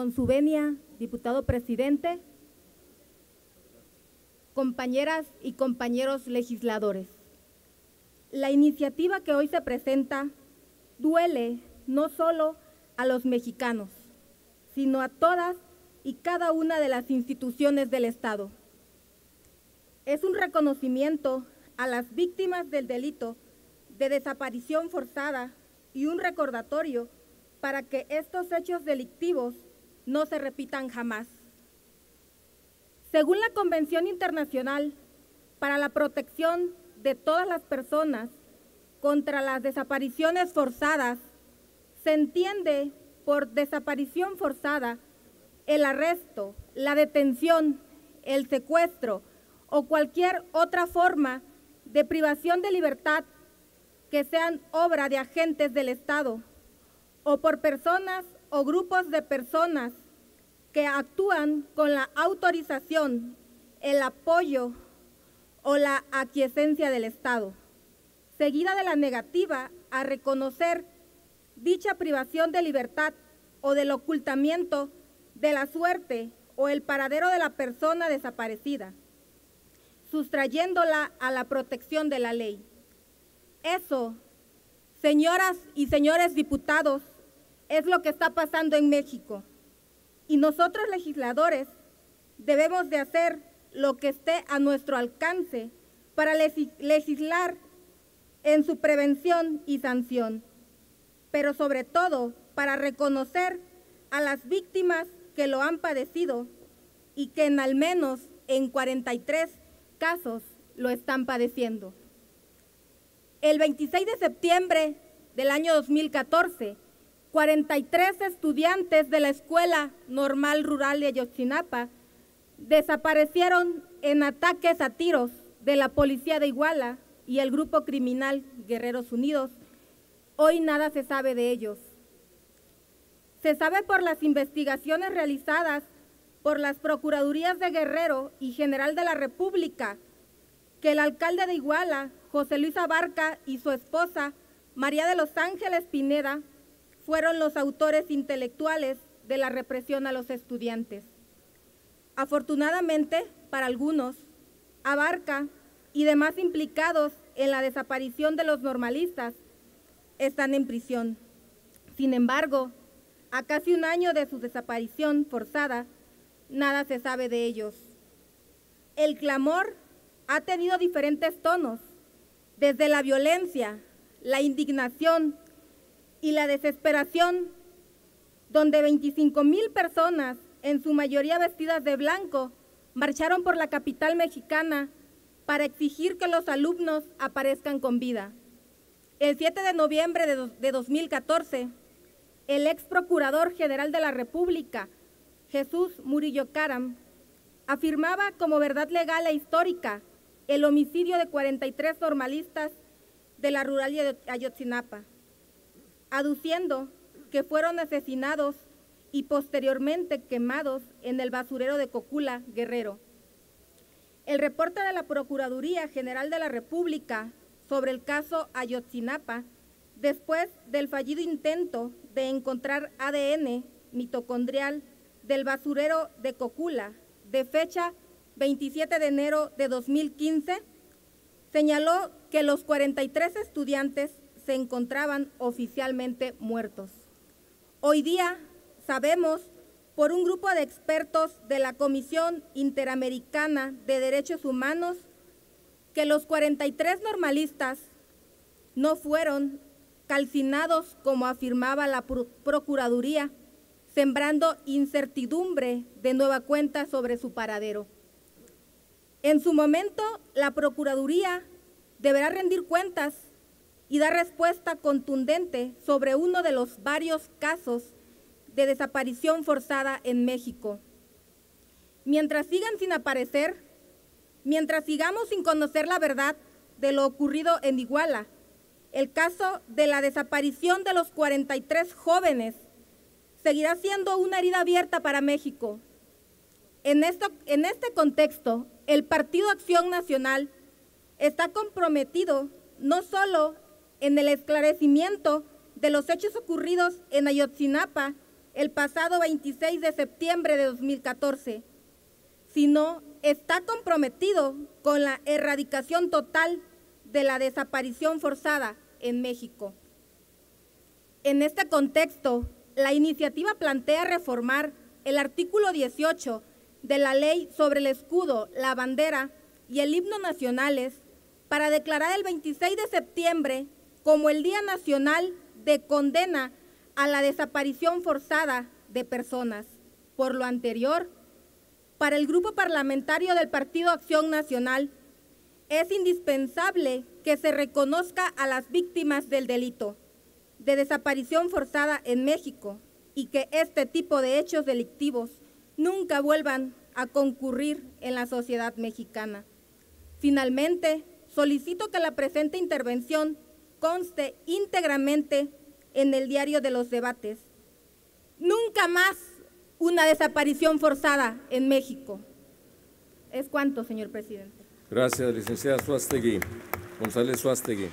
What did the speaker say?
Con su venia, diputado presidente, compañeras y compañeros legisladores. La iniciativa que hoy se presenta duele no solo a los mexicanos, sino a todas y cada una de las instituciones del Estado. Es un reconocimiento a las víctimas del delito de desaparición forzada y un recordatorio para que estos hechos delictivos no se repitan jamás. Según la Convención Internacional para la Protección de todas las personas contra las desapariciones forzadas, se entiende por desaparición forzada el arresto, la detención, el secuestro o cualquier otra forma de privación de libertad que sean obra de agentes del Estado o por personas o grupos de personas que actúan con la autorización, el apoyo o la aquiescencia del Estado, seguida de la negativa a reconocer dicha privación de libertad o del ocultamiento de la suerte o el paradero de la persona desaparecida, sustrayéndola a la protección de la ley. Eso, señoras y señores diputados, es lo que está pasando en México. Y nosotros legisladores debemos de hacer lo que esté a nuestro alcance para legislar en su prevención y sanción, pero sobre todo para reconocer a las víctimas que lo han padecido y que en al menos en 43 casos lo están padeciendo. El 26 de septiembre del año 2014, 43 estudiantes de la Escuela Normal Rural de Ayotzinapa desaparecieron en ataques a tiros de la policía de Iguala y el grupo criminal Guerreros Unidos. Hoy nada se sabe de ellos. Se sabe por las investigaciones realizadas por las Procuradurías de Guerrero y General de la República que el alcalde de Iguala, José Luis Abarca, y su esposa, María de los Ángeles Pineda, fueron los autores intelectuales de la represión a los estudiantes. Afortunadamente, para algunos, Abarca y demás implicados en la desaparición de los normalistas están en prisión. Sin embargo, a casi un año de su desaparición forzada, nada se sabe de ellos. El clamor ha tenido diferentes tonos, desde la violencia, la indignación y la desesperación, donde 25 mil personas, en su mayoría vestidas de blanco, marcharon por la capital mexicana para exigir que los alumnos aparezcan con vida. El 7 de noviembre de, 2014, el ex procurador general de la República, Jesús Murillo Caram, afirmaba como verdad legal e histórica el homicidio de 43 normalistas de la rural de Ayotzinapa, aduciendo que fueron asesinados y posteriormente quemados en el basurero de Cocula, Guerrero. El reporte de la Procuraduría General de la República sobre el caso Ayotzinapa, después del fallido intento de encontrar ADN mitocondrial del basurero de Cocula, de fecha 27 de enero de 2015, señaló que los 43 estudiantes se encontraban oficialmente muertos. Hoy día sabemos por un grupo de expertos de la Comisión Interamericana de Derechos Humanos que los 43 normalistas no fueron calcinados como afirmaba la Procuraduría, sembrando incertidumbre de nueva cuenta sobre su paradero. En su momento, la Procuraduría deberá rendir cuentas y dar respuesta contundente sobre uno de los varios casos de desaparición forzada en México. Mientras sigan sin aparecer, mientras sigamos sin conocer la verdad de lo ocurrido en Iguala, el caso de la desaparición de los 43 jóvenes seguirá siendo una herida abierta para México. En, esto, en este contexto, el Partido Acción Nacional está comprometido no solo en el esclarecimiento de los hechos ocurridos en Ayotzinapa el pasado 26 de septiembre de 2014, sino está comprometido con la erradicación total de la desaparición forzada en México. En este contexto, la iniciativa plantea reformar el artículo 18 de la ley sobre el escudo, la bandera y el himno nacionales para declarar el 26 de septiembre como el Día Nacional de Condena a la Desaparición Forzada de Personas. Por lo anterior, para el Grupo Parlamentario del Partido Acción Nacional, es indispensable que se reconozca a las víctimas del delito de desaparición forzada en México y que este tipo de hechos delictivos nunca vuelvan a concurrir en la sociedad mexicana. Finalmente, solicito que la presente intervención conste íntegramente en el diario de los debates. Nunca más una desaparición forzada en México. Es cuanto, señor presidente. Gracias, licenciada Suástegui. González Suástegui.